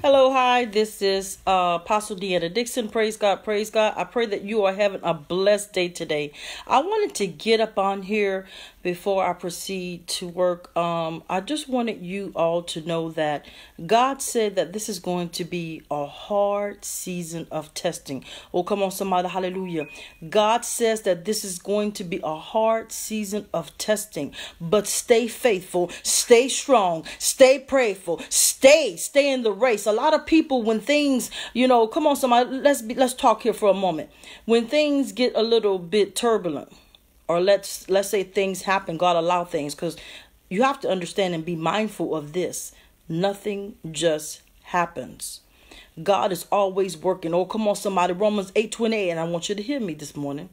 Hello, hi. This is uh, Apostle Deanna Dixon. Praise God, praise God. I pray that you are having a blessed day today. I wanted to get up on here before I proceed to work. Um, I just wanted you all to know that God said that this is going to be a hard season of testing. Oh, come on, somebody, hallelujah. God says that this is going to be a hard season of testing, but stay faithful, stay strong, stay prayerful, stay, stay in the race a lot of people when things you know come on somebody let's be let's talk here for a moment. When things get a little bit turbulent or let's let's say things happen god allow things because you have to understand and be mindful of this. Nothing just happens. God is always working. Oh come on somebody romans 8 28 and i want you to hear me this morning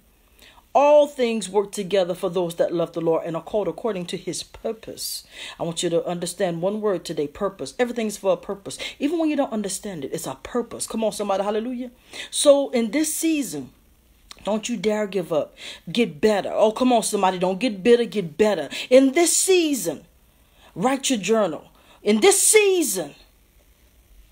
all things work together for those that love the Lord and are called according to his purpose. I want you to understand one word today purpose. Everything's for a purpose. Even when you don't understand it, it's a purpose. Come on, somebody, hallelujah. So in this season, don't you dare give up. Get better. Oh, come on, somebody. Don't get bitter, get better. In this season, write your journal. In this season,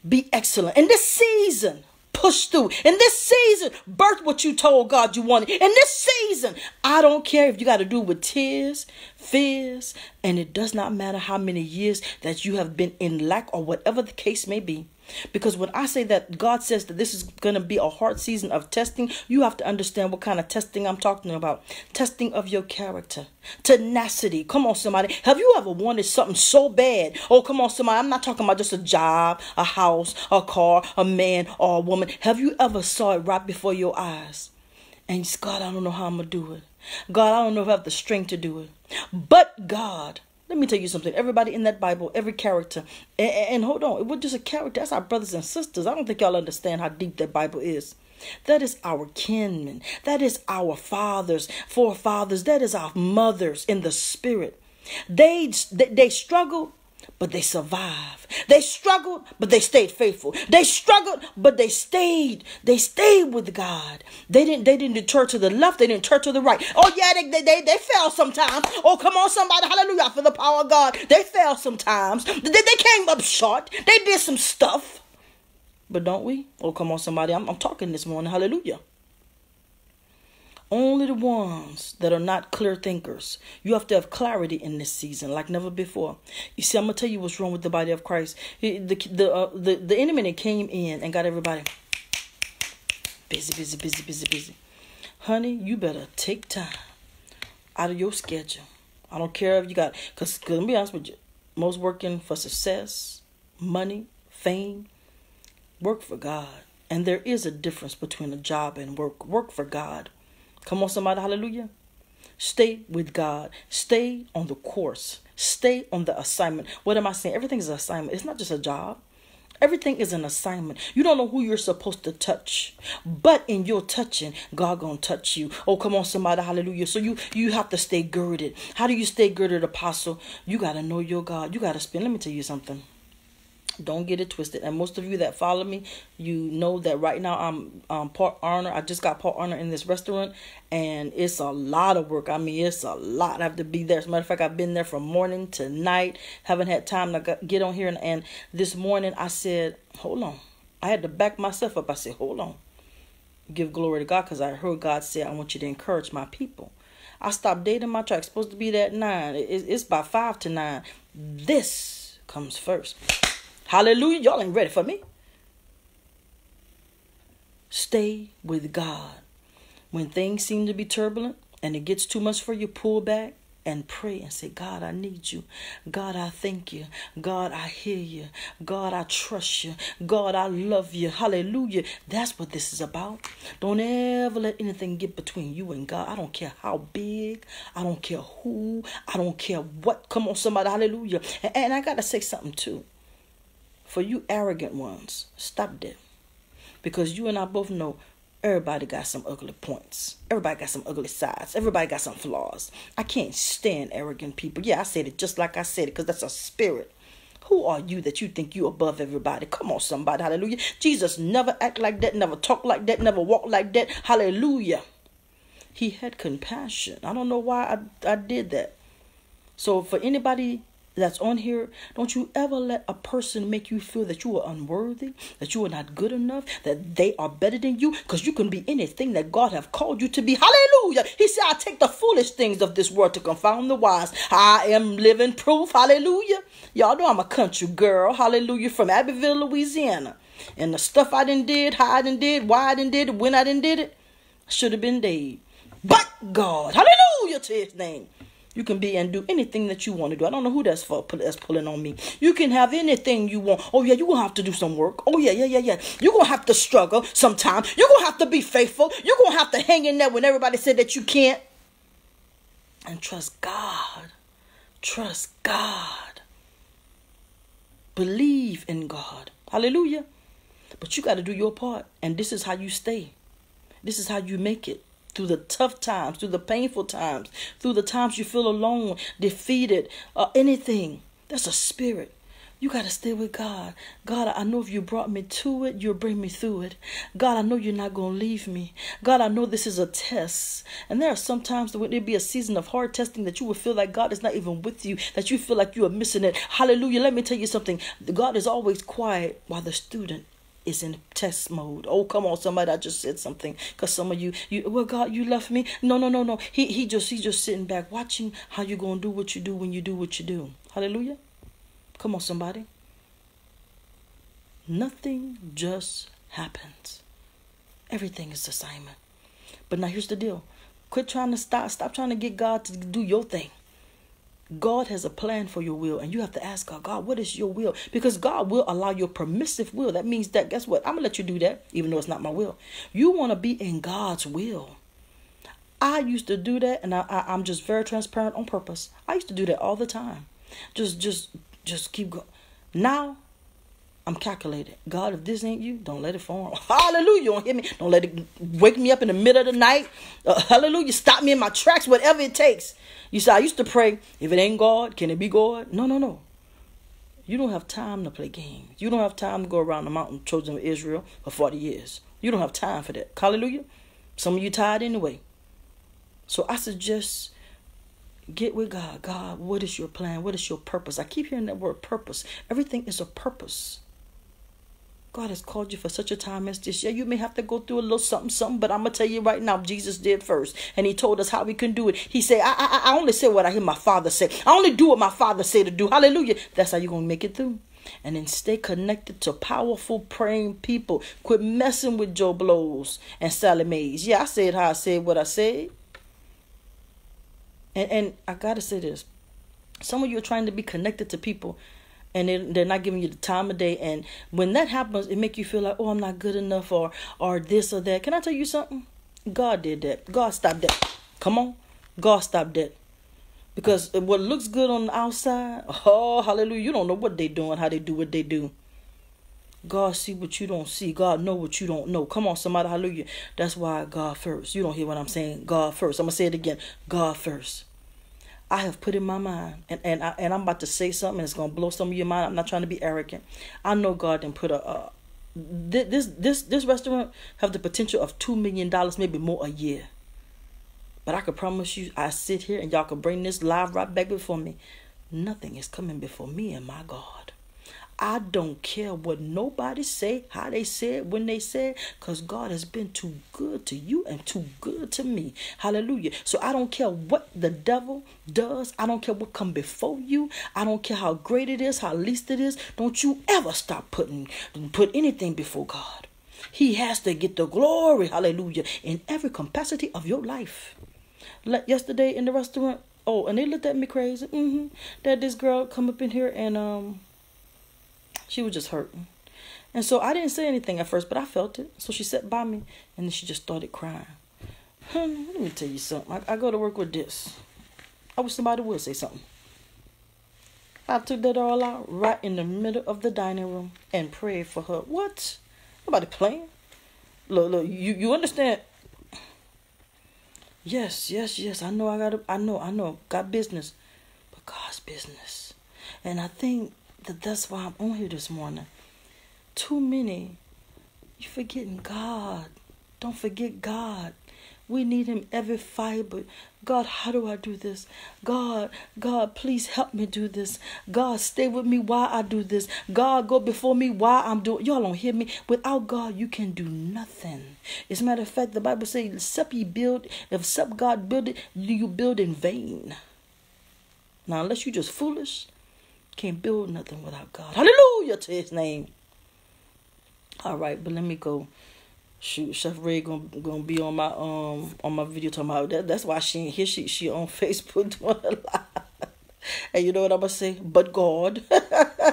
be excellent. In this season, push through. In this season, birth what you told God you wanted. In this season, I don't care if you got to do with tears, fears, and it does not matter how many years that you have been in lack or whatever the case may be. Because when I say that God says that this is going to be a hard season of testing, you have to understand what kind of testing I'm talking about. Testing of your character, tenacity. Come on, somebody. Have you ever wanted something so bad? Oh, come on, somebody. I'm not talking about just a job, a house, a car, a man, or a woman. Have you ever saw it right before your eyes? And God, I don't know how I'm going to do it. God, I don't know if I have the strength to do it. But God, let me tell you something. Everybody in that Bible, every character, and, and hold on, it was just a character. That's our brothers and sisters. I don't think y'all understand how deep that Bible is. That is our kinmen. That is our fathers, forefathers. That is our mothers in the spirit. They they, struggled but they survived. They struggled, but they stayed faithful. They struggled, but they stayed. They stayed with God. They didn't they didn't deter to the left, they didn't turn to the right. Oh, yeah, they, they, they, they fell sometimes. Oh, come on, somebody, hallelujah, for the power of God. They fell sometimes. They, they came up short. They did some stuff. But don't we? Oh, come on, somebody. I'm, I'm talking this morning. Hallelujah. Only the ones that are not clear thinkers. You have to have clarity in this season like never before. You see, I'm gonna tell you what's wrong with the body of Christ. The the uh, the, the enemy that came in and got everybody busy, busy, busy, busy, busy. Honey, you better take time out of your schedule. I don't care if you got, because let me be honest with you, most working for success, money, fame, work for God. And there is a difference between a job and work. Work for God. Come on, somebody, hallelujah. Stay with God. Stay on the course. Stay on the assignment. What am I saying? Everything is an assignment. It's not just a job. Everything is an assignment. You don't know who you're supposed to touch, but in your touching, God gonna touch you. Oh, come on, somebody, hallelujah. So you you have to stay girded. How do you stay girded, apostle? You gotta know your God. You gotta spend. Let me tell you something. Don't get it twisted. And most of you that follow me, you know that right now I'm um Port Arthur. I just got part owner in this restaurant, and it's a lot of work. I mean, it's a lot. I have to be there. As a matter of fact, I've been there from morning to night. Haven't had time to get on here. And, and this morning I said, hold on. I had to back myself up. I said, hold on. Give glory to God because I heard God say, I want you to encourage my people. I stopped dating my track. Supposed to be that nine. It's by five to nine. This comes first. Hallelujah. Y'all ain't ready for me. Stay with God. When things seem to be turbulent and it gets too much for you, pull back and pray and say, God, I need you. God, I thank you. God, I hear you. God, I trust you. God, I love you. Hallelujah. That's what this is about. Don't ever let anything get between you and God. I don't care how big. I don't care who. I don't care what. Come on, somebody. Hallelujah. And, I got to say something too. For you arrogant ones, stop that. Because you and I both know everybody got some ugly points. Everybody got some ugly sides. Everybody got some flaws. I can't stand arrogant people. Yeah, I said it just like I said it because that's a spirit. Who are you that you think you above everybody? Come on, somebody. Hallelujah. Jesus never act like that, never talk like that, never walk like that. Hallelujah. He had compassion. I don't know why I, I did that. So for anybody that's on here, don't you ever let a person make you feel that you are unworthy, that you are not good enough, that they are better than you, because you can be anything that God have called you to be. Hallelujah. He said, I take the foolish things of this world to confound the wise. I am living proof. Hallelujah. Y'all know I'm a country girl. Hallelujah. From Abbeville, Louisiana. And the stuff I done did, how I done did, why I done did it, when I done did it, should have been dead. But God, hallelujah to his name. You can be and do anything that you want to do. I don't know who that's for that's pulling on me. You can have anything you want. Oh yeah, you're gonna have to do some work. Oh yeah, yeah, yeah, yeah. You're gonna have to struggle sometime. You're gonna have to be faithful. You're gonna have to hang in there when everybody said that you can't. And trust God. Trust God. Believe in God. Hallelujah. But you got to do your part. And this is how you stay. This is how you make it through the tough times, through the painful times, through the times you feel alone, defeated, or anything. That's a spirit. You got to stay with God. God, I know if you brought me to it, you'll bring me through it. God, I know you're not going to leave me. God, I know this is a test. And there are sometimes when there be a season of hard testing that you will feel like God is not even with you, that you feel like you are missing it. Hallelujah. Let me tell you something. God is always quiet while the student is in test mode. Oh, come on, somebody! I just said something because some of you, you, well, God, you left me. No, no, no, no. He, he just, he just sitting back, watching how you gonna do what you do when you do what you do. Hallelujah. Come on, somebody. Nothing just happens. Everything is assignment. But now here's the deal. Quit trying to stop. Stop trying to get God to do your thing. God has a plan for your will, and you have to ask God, God, what is your will? Because God will allow your permissive will. That means that, guess what? I'm going to let you do that, even though it's not my will. You want to be in God's will. I used to do that, and I, I, am just very transparent on purpose. I used to do that all the time. Just, just, just keep going. Now, I'm calculated. God, if this ain't you, don't let it form. Hallelujah. Don't hit me. Don't let it wake me up in the middle of the night. Uh, hallelujah. Stop me in my tracks, whatever it takes. You see, I used to pray, if it ain't God, can it be God? No, no, no. You don't have time to play games. You don't have time to go around the mountain chosen of Israel for 40 years. You don't have time for that. Hallelujah. Some of you tired anyway. So I suggest get with God. God, what is your plan? What is your purpose? I keep hearing that word purpose. Everything is a purpose. God has called you for such a time as this. Yeah, you may have to go through a little something, something, but I'm gonna tell you right now, Jesus did first, and He told us how we can do it. He said, "I, I, I only say what I hear my Father say. I only do what my Father say to do. Hallelujah. That's how you're gonna make it through." And then stay connected to powerful praying people. Quit messing with Joe Blows and Sally Mays. Yeah, I said how I said what I said. And and I gotta say this. Some of you are trying to be connected to people and they're, not giving you the time of day and when that happens it make you feel like oh i'm not good enough or or this or that can i tell you something god did that god stopped that come on god stopped that because what looks good on the outside oh hallelujah you don't know what they doing how they do what they do God see what you don't see. God know what you don't know. Come on, somebody, hallelujah. That's why God first. You don't hear what I'm saying. God first. I'm gonna say it again. God first. I have put in my mind, and and, I, and I'm about to say something that's gonna blow some of your mind. I'm not trying to be arrogant. I know God didn't put a, a this this this restaurant have the potential of two million dollars, maybe more a year. But I can promise you, I sit here and y'all can bring this live right back before me. Nothing is coming before me and my God. I don't care what nobody say, how they said, when they said, because God has been too good to you and too good to me. Hallelujah. So I don't care what the devil does. I don't care what come before you. I don't care how great it is, how least it is. Don't you ever stop putting put anything before God. He has to get the glory, hallelujah, in every capacity of your life. Like yesterday in the restaurant, oh, and they looked at me crazy. Mm-hmm. That this girl come up in here and um she was just hurting. And so I didn't say anything at first, but I felt it. So she sat by me and then she just started crying. Let me tell you something. I, I go to work with this. I wish somebody would say something. I took that all out right in the middle of the dining room and prayed for her. What? Nobody playing. Look, look, you, you understand? Yes, yes, yes. I know I got I know, I know. Got business. But God's business. And I think that's why I'm on here this morning. Too many, you forgetting God. Don't forget God. We need him every fiber. God, how do I do this? God, God, please help me do this. God, stay with me while I do this. God, go before me while I'm doing. Y'all don't hear me. Without God, you can do nothing. As a matter of fact, the Bible says, "Except you build, if except God build it, you build in vain." Now, unless you just foolish, can't build nothing without God. Hallelujah to His name. All right, but let me go shoot, Chef Ray gonna gonna be on my um on my video talking about that. That's why she ain't here. She she on Facebook doing a lot. And you know what I'm gonna say? But God.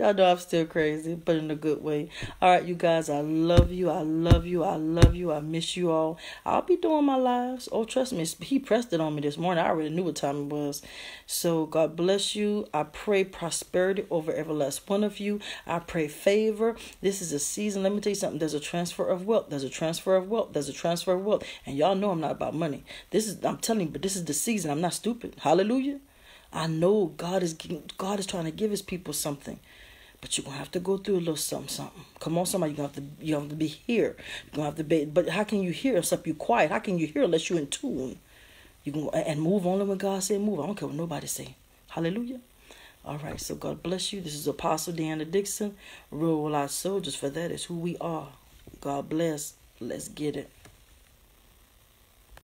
Y'all know I'm still crazy, but in a good way. All right, you guys, I love you. I love you. I love you. I miss you all. I'll be doing my lives. Oh, trust me, he pressed it on me this morning. I already knew what time it was. So, God bless you. I pray prosperity over every last one of you. I pray favor. This is a season. Let me tell you something. There's a transfer of wealth. There's a transfer of wealth. There's a transfer of wealth. And y'all know I'm not about money. This is, I'm telling you, but this is the season. I'm not stupid. Hallelujah. I know God is God is trying to give his people something. But you're gonna have to go through a little something, something. Come on, somebody, you have to you have to be here. You're gonna have to be but how can you hear except you quiet? How can you hear unless you're in tune? You can and move only when God said move. I don't care what nobody say. Hallelujah. All right, so God bless you. This is Apostle Deanna Dixon. Real Life Soldiers, for that is who we are. God bless. Let's get it.